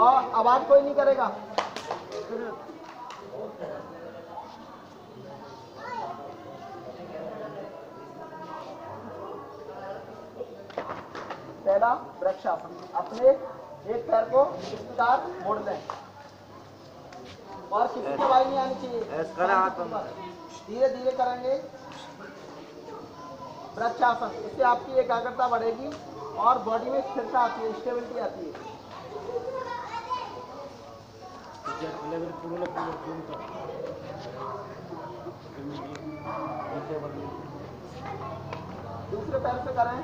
और आवाज़ कोई नहीं करेगा। पहला वृक्षासन। अपने एक पैर को इस प्रकार मोड़ लें और किसी की आवाज़ नहीं आनी चाहिए। धीरे धीरे करेंगे। वृक्षासन। इससे आपकी एकाग्रता बढ़ेगी और बॉडी में स्थिरता आती है स्टेबिलिटी आती है। दूसरे पैर से करें।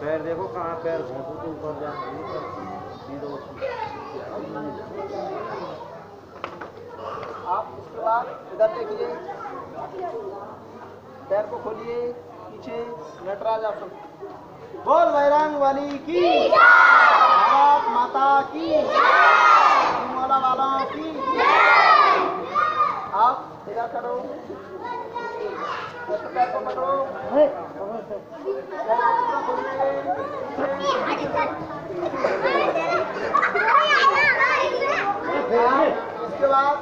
पैर देखो कहाँ पैर घोंसो तो ऊपर जा सीधो आप उसके बाद इधर देखिए। पैर को खोलिए पीछे नटराज आसन। बोल बैरंग वाली की भारत माता की मोला वालों की आप इधर करो। पैर को पकड़ो। आप इसके बाद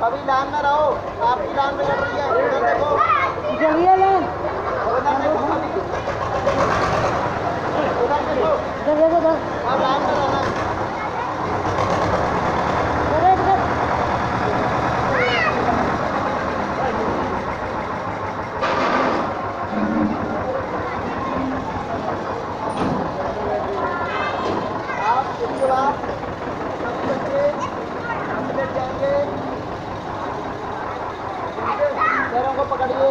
सभी लाइन में रहो आपकी लाइन में लड़ रही है। उधर देखो। उधर देखो। उधर देखो उधर अब लाइन में रहना है। आप इसके बाद सब बच्चे हम लेट जाएँगे पैरों को पकड़िए।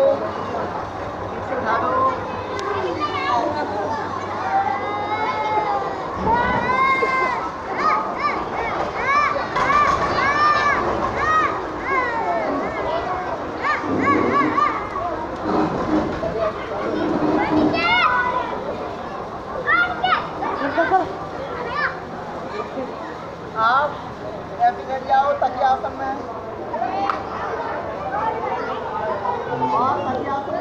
आप ऐसे बैठ जाओ तकिया आसन में और तकिया आसन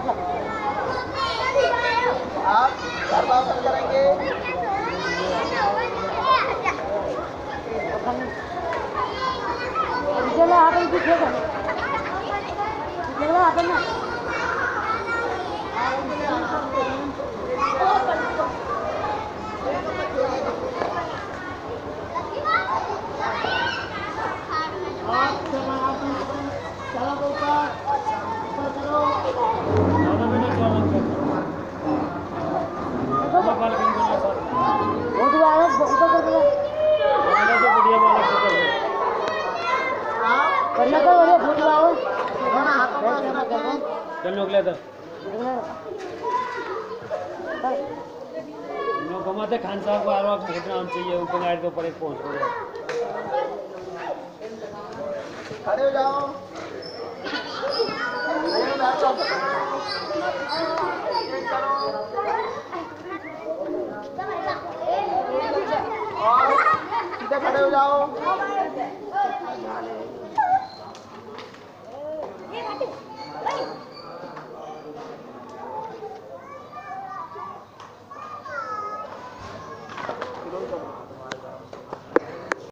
करेंगे आप गर्भासन करेंगे आप गर्भासन चलो तो ऊपर ऊपर करो आप दोनों हाथों को ऐसे रखें चल लोग ले लोग कमाते खान साहब को आरो भेजना हम चाहिए ऊपर गाड़ी के ऊपर एक पहुँच खड़े हो जाओ। खड़े हो जाओ?